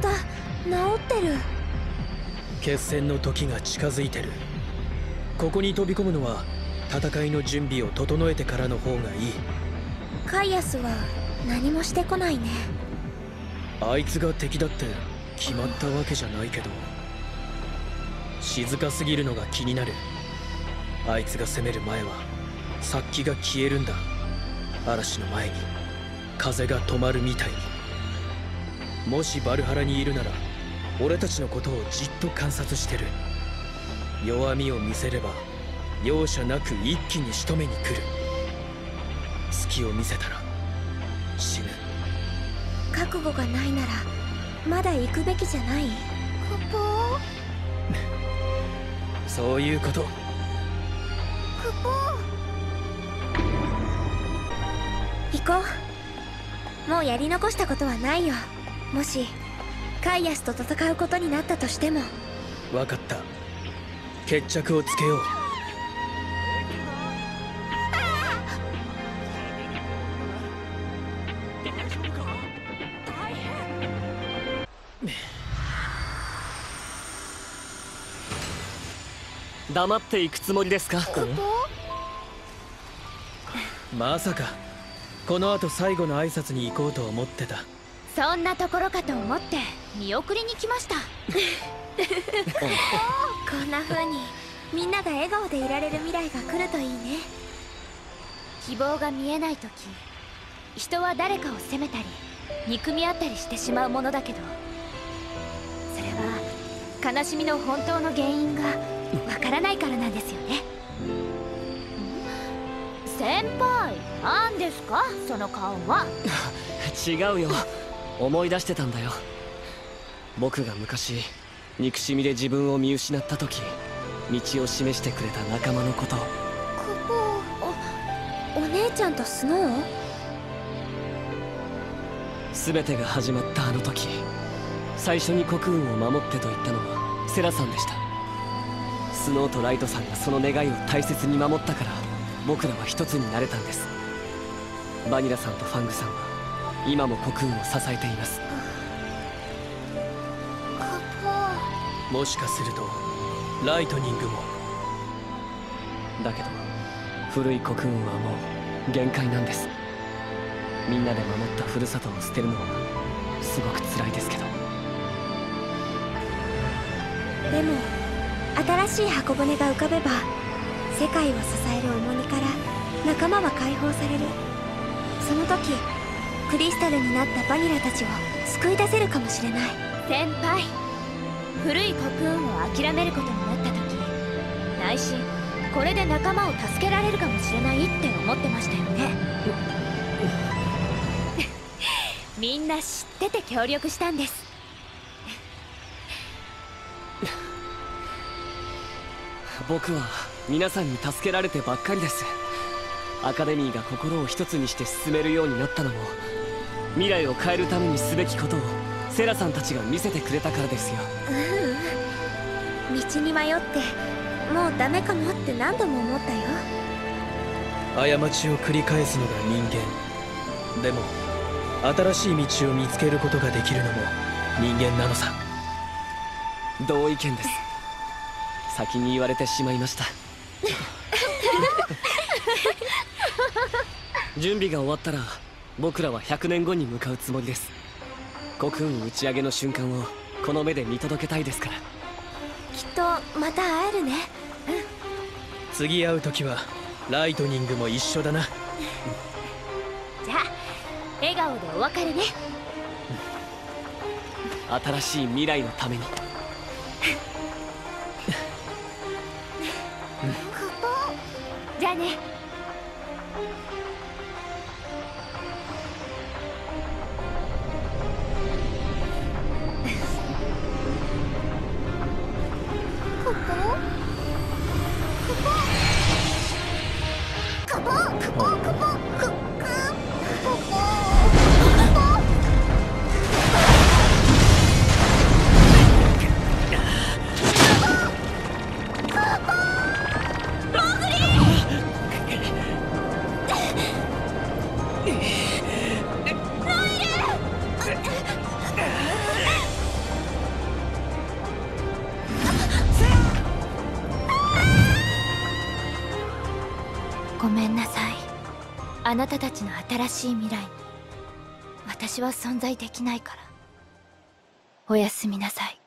だ。治ってる。決戦の時が近づいてる。ここに飛び込むのは戦いの準備を整えてからの方がいい。カイアスは何もしてこないね。あいつが敵だって決まったわけじゃないけど。静かすぎるのが気になる。あいつが攻める前は殺気が消えるんだ。嵐の前に風が止まるみたいにもしバルハラにいるなら俺たちのことをじっと観察してる。弱みを見せれば容赦なく一気に仕留めに来る。隙を見せたら死ぬ。覚悟がないならまだ行くべきじゃない？クポーそういうこと。クポ行こう。もうやり残したことはないよもしカイアスと戦うことになったとしても。分かった。決着をつけよう。黙っていくつもりですか？まさか。この後最後の挨拶に行こうと思ってたそんなところかと思って見送りに来ました。こんな風にみんなが笑顔でいられる未来が来るといいね。希望が見えない時人は誰かを責めたり憎み合ったりしてしまうものだけどそれは悲しみの本当の原因がわからないからなんですよね。ん？先輩何ですか？その顔は。違うよ思い出してたんだよ。僕が昔憎しみで自分を見失った時道を示してくれた仲間のことを。クポお姉ちゃんとスノー全てが始まったあの時最初にコクーンを守ってと言ったのはセラさんでした。スノーとライトさんがその願いを大切に守ったから僕らは一つになれたんです。バニラさんとファングさんは今もコクーンを支えています。もしかするとライトニングも。だけど古いコクーンはもう限界なんです。みんなで守ったふるさとを捨てるのはすごく辛いですけど。でも新しい箱舟が浮かべば世界を支える重荷から仲間は解放される。その時クリスタルになったバニラたちを救い出せるかもしれない。先輩。古いコクーンを諦めることになった時内心これで仲間を助けられるかもしれないって思ってましたよね。みんな知ってて協力したんです。僕は皆さんに助けられてばっかりですアカデミーが心を一つにして進めるようになったのも未来を変えるためにすべきことをセラさんたちが見せてくれたからですよ。ううん。道に迷ってもうダメかもって何度も思ったよ。過ちを繰り返すのが人間。でも新しい道を見つけることができるのも人間なのさ。同意見です。先に言われてしまいました 準備が終わったら僕らは100年後に向かうつもりです。コクーン打ち上げの瞬間をこの目で見届けたいですから。きっとまた会えるね。次会う時はライトニングも一緒だな。じゃあ笑顔でお別れね。新しい未来のために クポごめんなさい。あなたたちの新しい未来に私は存在できないから。おやすみなさい。